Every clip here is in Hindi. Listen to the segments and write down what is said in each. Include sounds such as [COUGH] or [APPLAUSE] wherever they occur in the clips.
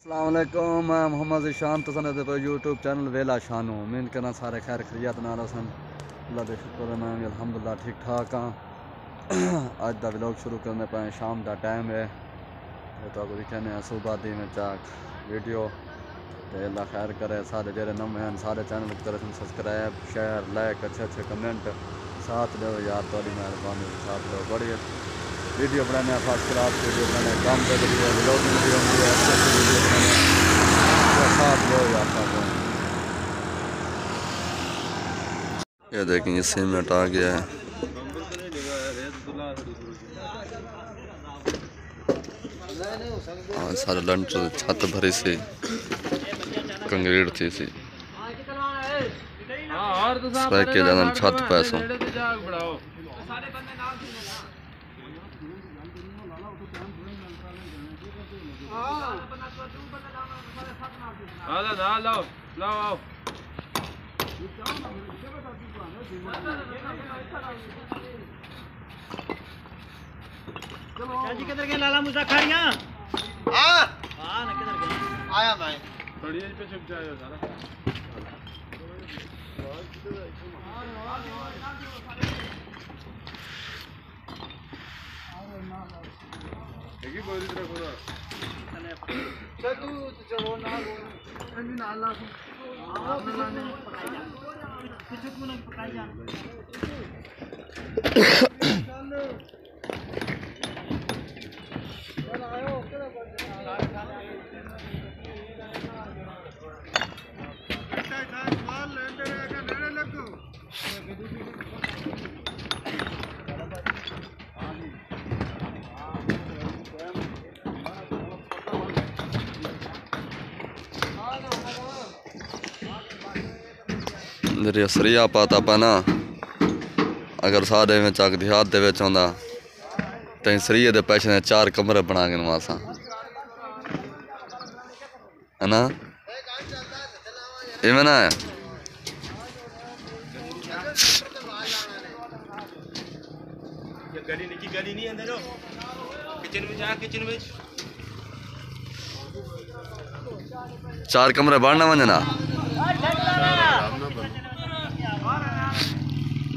असलम मैं मोहम्मद ईशान तो सनत यूट्यूब चैनल वेला शानू। उम्मीद करना सारे खैर खरीत नाल सन अल्लाह दे शुक्र मैं भी अल्हम्दुलिल्लाह ठीक ठाक हाँ। अज का व्लॉग शुरू करने पाए शाम का टाइम है। तो दिखने सुबह दी में चाक वीडियो। तो अल्लाह खैर करे, सारे जेरे नवे हैं, सारे चैनल करे सब्सक्राइब शेयर लाइक अच्छे अच्छे कमेंट साथ दो यार थोड़ी मेहरबानी साथ दो बड़ी वीडियो बनाने फ़र्स्ट क्लास वीडियो बनाने काम कर रही है ब्लॉगिंग भी होती है अच्छी अच्छी वीडियो बनाने। साथ दो यार साथ दो ये देखें ये सीमेंट आ गया है। हाँ सारे लंटर छत भरी सी। कंक्रीट थी सी। सफ़ाई किया जाना छत पैसों। लाओ लाओ। लाओ लाओ जी किधर गए लाला मुसा खाइया हाँ हाँ ना किधर गए आया मैं बढ़िया पे छुप जाएगा सारा एक ही देखिए बोल इधर बोला चल तू चलो ना बोल मैं ना ला कुछ को ना पकाई जा चल आयो तेरा ਸਰੀਆ ਪਾਤਾ ਪਾ ਨਾ ਅਗਰ ਸਾਡੇ ਵਿੱਚ ਚੱਕ ਦਿਹਾਤ ਦੇ ਵਿੱਚ ਆਉਂਦਾ ਤਾਂ ਸਰੀਏ ਦੇ ਪੈਸੇ ਨੇ ਚਾਰ ਕਮਰੇ ਬਣਾ ਕੇ ਨਵਾਸਾਂ ਹਨਾ ਇਹ ਨਾ ਹੈ ये गली निकी गली नहीं अंदर किचन में जा किचन में ਚਾਰ ਕਮਰੇ ਬਣਨਾ ਵੰਜਣਾ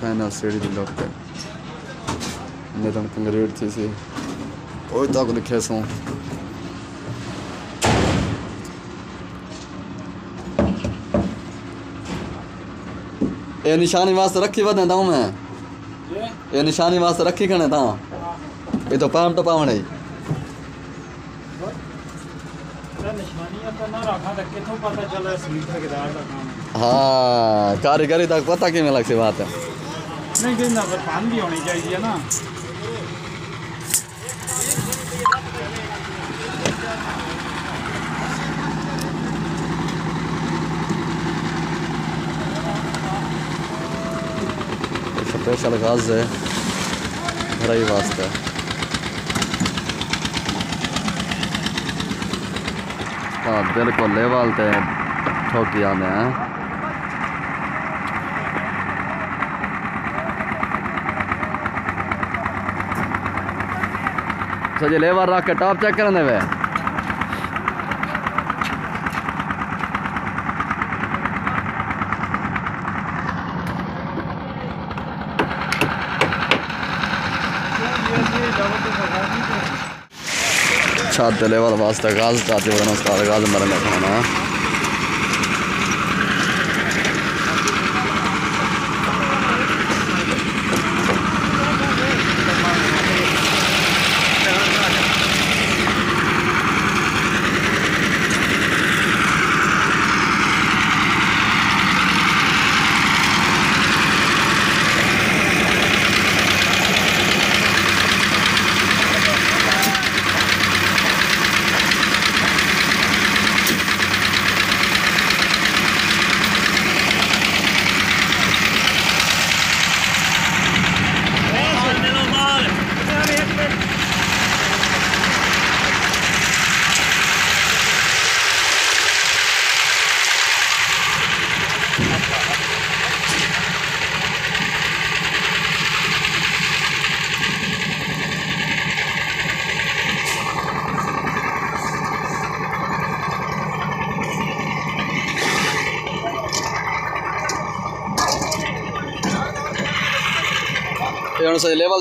fenasıydı कंग्रेट थी सी tisi? तक लिखे सो ये निशानी वास्ते रखी वदे ताऊ मैं ये निशानी वास्ते रखी खने ताऊ ये तो पाम तो पावण है हाँ कारीगरी तक पता कि मिलक सी बात है नहीं पान भी होनी चाहिए ना स्पेशल गाज है भराई वास्ते। हाँ बिल्कुल लेवल ते ठोकी आने हैं। सजे लेवर रख के टॉप चेक कर वे छत लेवल वास्ते गाज चाहते हो नमस्कार गाज मरने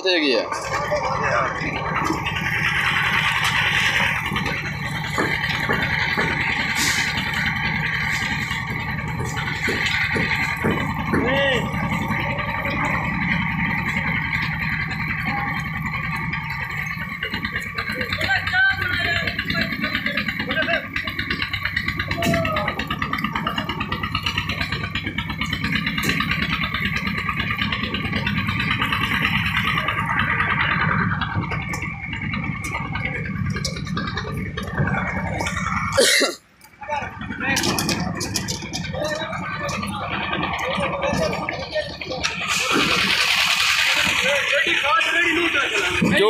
खाना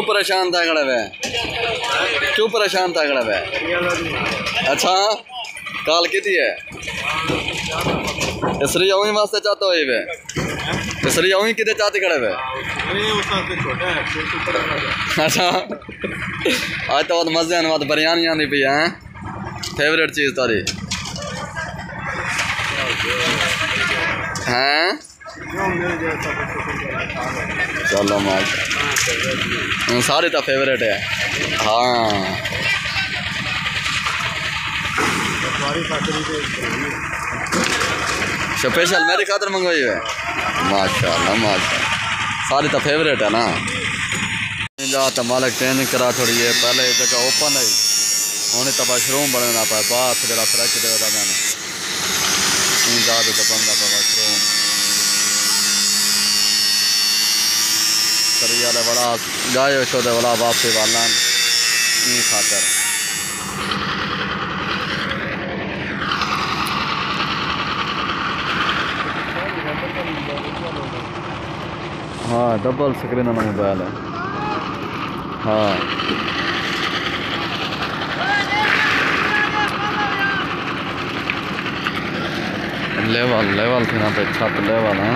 परेशान था खड़ा वे क्यों परेशान था खड़ा वे अच्छा काल की थी है? इसरी आऊँ वास्ते चाहते हो ये वे इसरी आऊँ कितने चाहते खड़े वे अच्छा आज तो बहुत मज़े आने बात बिरयानी आनी पी है। फेवरेट चीज़ तारी। हैं? चलो माश सारी तो फेवरेट है। हाँ। स्पेशल मेरी खातर मंगवाई है। माशाल्लाह माशाल्लाह। सारी तो फेवरेट है ना। तो मालिक ट्रेनिंग करा थोड़ी है। पहले जगह ओपन है। हूँ तो मशरूम बनना पाए बात जरा फ्रेश दे मैंने। जा तो करी वाले, गाय शो दे बड़ा वापसी वाला ई खातर। हाँ डबल स्क्रीन वाला मोबाइल है। हाँ। लेवल लेवल थी ना पे, छत लेवल है।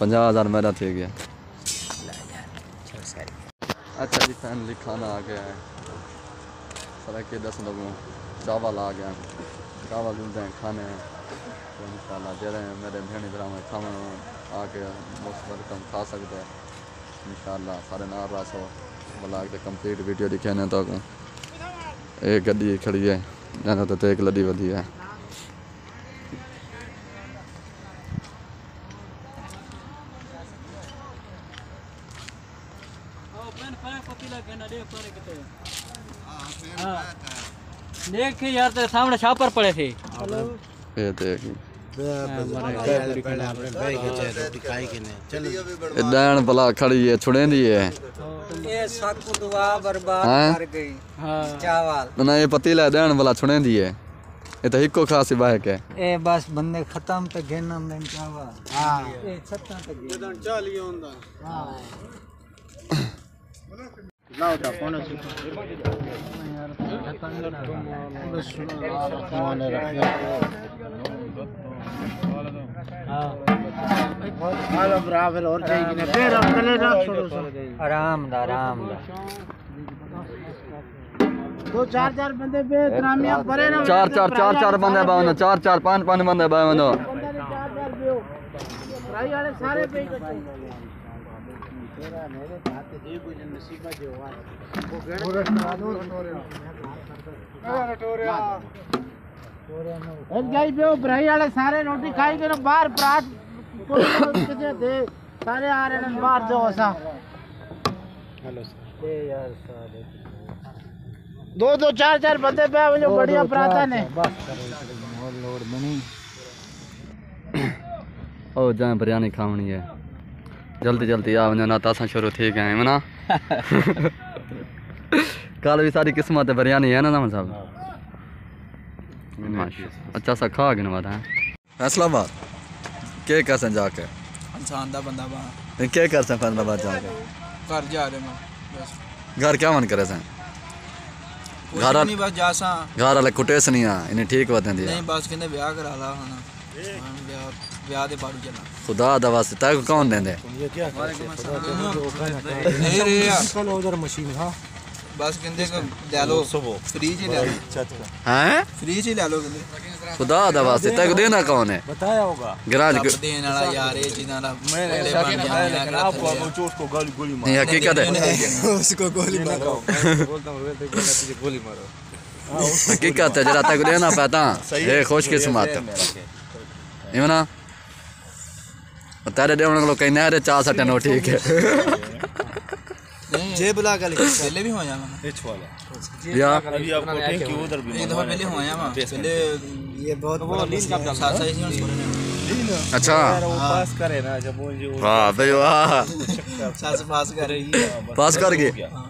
पंजाब हज़ार मेरा दे गया अच्छा जी फैमिली खाना आ गया है। सर के दस लोगों चावल आ गया। चावल उलते हैं, खाने हैं। इन शाला जड़े मेरे भेड़ी भ्रा में खाने आके मोस्ट वेलकम खा सकते हैं। इन शाला सारे नार रस हो ब्लाग के कंप्लीट वीडियो दिखे तो एक गड्डी खड़ी है तो, तो एक लड़ी वधी है। देख यार तेरे सामने छापर पड़े थे ये देख खड़ी है छुड़े दी है ना ये पतीला डायन भला छुड़े दी है ये तो हिको खास बाइक है ए बस बंदे खत्म पे घेना में चावा हाँ ए छत्ता पे घेना चालियो होंदा हाँ आराम आराम दो चार चार बंदे पे भरे ना। चार चार चार चार बंदे। बावनो चार चार पाँच पाँच बंदे बावनो भाई वाले सारे पे सारे रोटी खाई बाहर सारे आ रहे हैं बाहर जो सा हेलो सर ए यार सारे दो दो चार चार बंदे पे जो बढ़िया प्राता ने। और लोड बनी ओ जाए बिरयानी खावनी है। जल्दी जल्दी आ वञो न त असां शुरू थी गया आहियूं न? कल भी सारी किस्मत बिरयानी है ना नमन साहब अच्छा सा खा गिन वादा फैसलाबाद। के कर सन जाके? इंसान दा बंदा बा के कर सन फैसलाबाद जाके? घर जा रहे मैं घर क्या मन करे सन? घर नहीं बस जा सा। घर वाले कुटे स नहीं आ इन्हें ठीक बता दिया नहीं बस कहते ब्याह करा ला हूँ ब्याह ब्याह दे बारू चला खुदा दा वास्ते तय को कौन देंदे नहीं रे कल उधर मशीन हां बस कहते को ले लो फ्री च ले लो हैं फ्री च ले लो कहते खुदा दा वास्ते तय को देना कौन है बताया होगा गराज ਰੱਬ ਦੇਣ ਵਾਲਾ ਯਾਰ ਇਹ ਜਿਨ੍ਹਾਂ ਦਾ ਪਹਿਲੇ ਬਣ ਜਾਣਾ आपको मुझे उसको गाली गोली नहीं हकीकत है ਉਸਕੋ ਗੋਲੀ ਮਾਰੋ बोलता हूँ बोलते तुझे गोली मारो हकीकत है जरा तक देना पाता ये खुश किस्मत इमना तेरे उन को कहने अरे चार सटे ठीक है। जे बुला के पहले भी होया मैं ये छोला या। अभी आपको थैंक यू उधर भी मैं तो पहले हो आया मैं पहले ये बहुत वो लीन का चल रहा है। उसको छोड़ने अच्छा पास करे ना जब वो हाँ भाई तो वाह। सास पास कर हाँ, पास कर गए हाँ,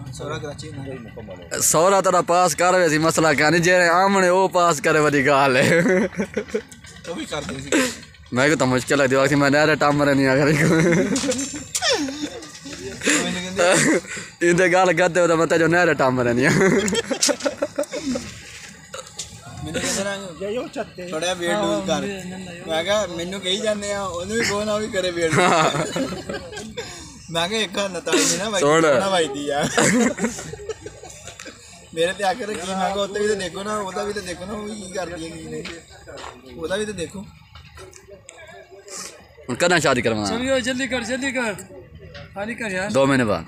सौरा तेरा पास कर रहे सी मसला क्या नहीं जे आमने वो पास करे वाली गाल है। तो भी कर दे मैं को तो मुश्किल है दिमाग मैं नहरे टामरे नहीं अगर ਮੈਨੂੰ ਕਹਿੰਦੇ इंदे गाल गद्दे तो मत जो नहरे टामरे नहीं ਮੈਨੂੰ ਕਹਿੰਦੇ ਨਾ ਥੋੜਾ ਵੇਟ ਲੂਜ਼ ਕਰ ਮੈਂ ਕਿਹਾ ਮੈਨੂੰ ਕਹੀ ਜਾਂਦੇ ਆ ਉਹਨੂੰ ਵੀ ਕਹੋ ਨਾ ਉਹ ਵੀ ਕਰੇ ਵੇਟ ਮੈਂ ਕਿਹਾ ਇੱਕ ਹੰਨ ਤਾਂ ਨਹੀਂ ਨਾ ਬਾਈ ਸੁਣ। ਨਾ ਬਾਈਦੀ ਆ ਮੇਰੇ ਤੇ ਆ ਕੇ ਰੱਖੀ ਮੈਂ ਕਿਹਾ ਉੱਤੇ ਵੀ ਤੇ ਦੇਖੋ ਨਾ ਉਹਦਾ ਵੀ ਤੇ ਦੇਖੋ ਨਾ ਉਹ ਵੀ ਕੀ ਕਰਦੀ ਹੈ ਕੀ ਨਹੀਂ ਉਹਦਾ ਵੀ ਤੇ ਦੇਖੋ कदा शादी करवाना चलिए जल्दी कर जल्दी कर हानि कर यार दो महीने बाद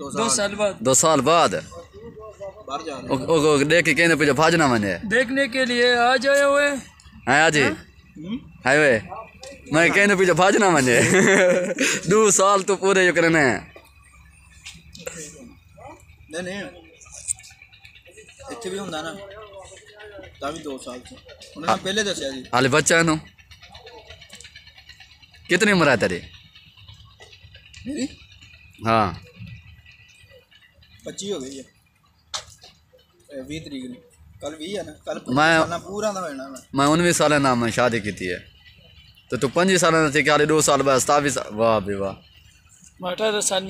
ਦੋ दो ਸਾਲ साल बाद दो साल बाद ਬਾਹਰ ਜਾ ओ, ओ, ओ, देख के कहने पे भाजना मने देखने के लिए आ जाए हुए है आजी है वे मैं कहने पीछे भाजना मने [LAUGHS] दो साल तो पूरे जो करने हैं ਨਹੀਂ ਨਹੀਂ ਇੱਥੇ ਵੀ ਹੁੰਦਾ ਨਾ ਤਾਂ ਵੀ 2 ਸਾਲ ਚ ਉਹਨਾਂ ਨੇ ਪਹਿਲੇ ਦੱਸਿਆ ਸੀ हाल बच्चा है नु कितनी उम्र है तेरी? हाँ। पच्ची हो गई है। कल भी है ना? कल मैं पूरा था मैं। मैं उन्नीस साल ना मैं शादी की है। तो तू साल ना थी क्या दो साल बाद सतावी साल वाह भी वाह। अठारह साल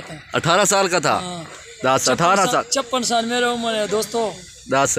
था। का था? हाँ। दस अठारह साल छप्पन साल मेरा उम्र है दोस्तों। दस।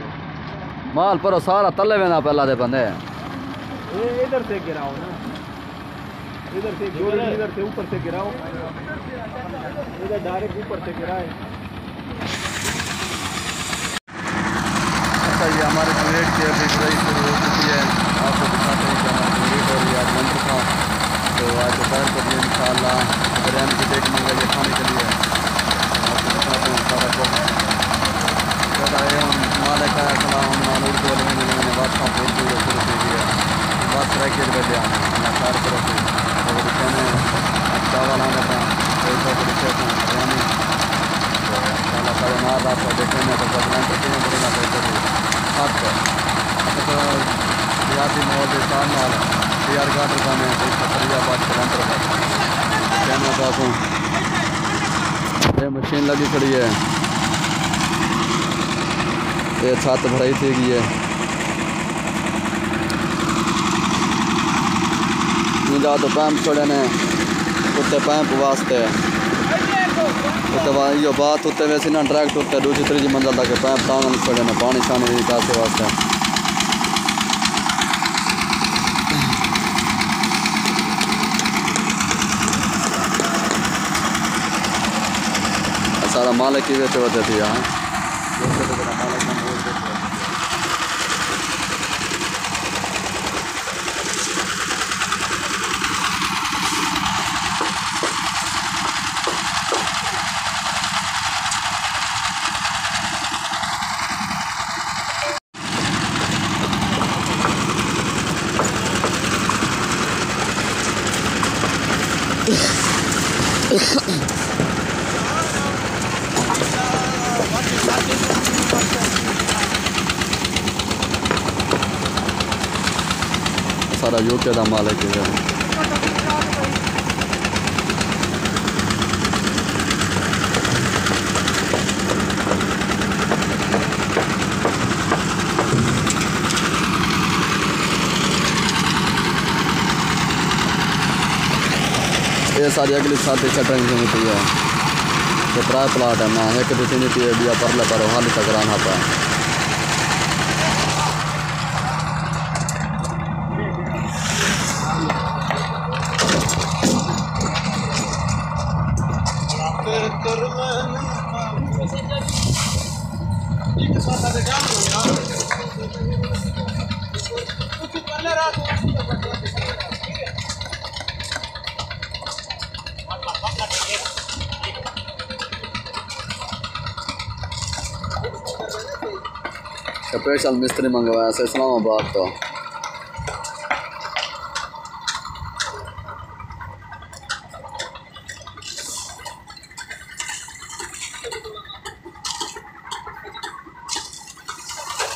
माल पर सारा तले में ना पहला दे बंदे। इधर से गिराओ ना। इधर से जोड़ी इधर से ऊपर से गिराओ। इधर डायरेक्ट ऊपर से गिराए। अच्छा ये हमारे ग्रेड की अभी शुरू हो चुकी है। आपको दिखाते हैं कि हमारी ग्रेड मंदिर का। तो आज दोपहर को भी इंशाल्लाह बिरयानी की डेट मिल गई है खाने के लिए। आपको दिखाते हैं सारा कुछ कहता है हम मालिक का सलाम मान उर्दू वाले में मैंने बात का उर्दू शुरू की गई है बात रैकेट बैठे आना मैं चार तरफ़ से अगर कहने चावल आने का कोई तो दिखे बिरयानी तो इंशाल्लाह कल मार रात को देखेंगे तो बदलाव करते हैं बड़े ना कहते हैं हाथ पर तो सियासी माहौल के साथ नाल टी आर गार्ड रखाने हैं कोई फरियाबाद के अंदर कहना चाहता हूँ ये मशीन लगी खड़ी है। ये छत भराई थी है जा तो पैंप छोड़े ने, उत्ते पैंप वास्ते। उत्ते इहो बात उत्ते वैसे ना डायरेक्ट उत्ते दूसरी तीसरी मंजिल तक पैंप टांगन छोड़े ने, पानी शानी निकासी वास्ते। ना माल की जैसे वजह थी यहाँ Ugh. यूके का ये सारी अगली छाती छटन की मिट्टी है तो त्रै प्लाट है ना एक दिखी नहीं पी बिया पर हाल तक रहना पा स्पेशल मिस्त्री मंगवाया से इस्लामाबाद तो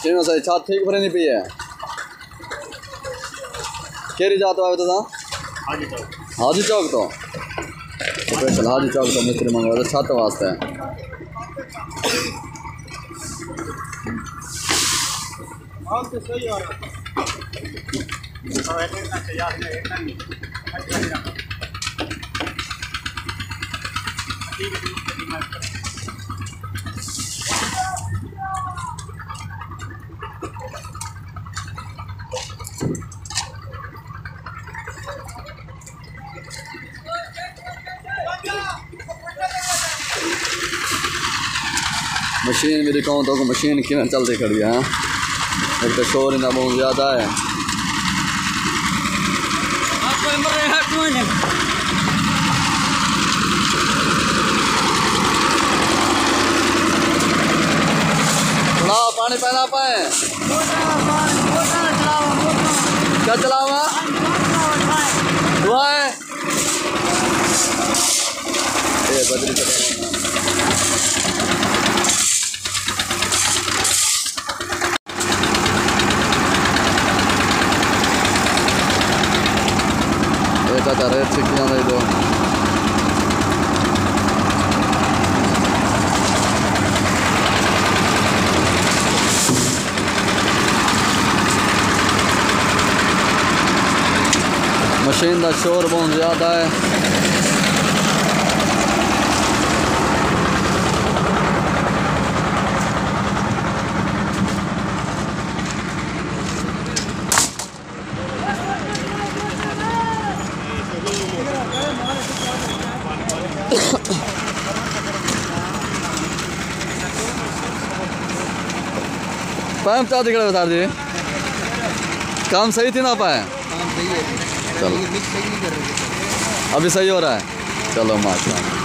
क्यों सही छात ठीक भरे नहीं पी है केरी जात आवे तो हाजी चौक तो स्पेशल हाजी चौक तो मिस्त्री मंगवाया छत वास्ते मशीन मेरी दिखाऊँ तो मशीन किमें चलती खड़ी है हाँ? एक तो शोर इतना बहुत ज़्यादा है। पानी पहना पाए। क्या चलावा हुआ है? ये बदली चला। दो मशीन का शोर बहुत ज़्यादा है चाह दिख रहा बता दिए। काम सही थी ना पाए चलो। अभी सही हो रहा है। चलो माशा करिए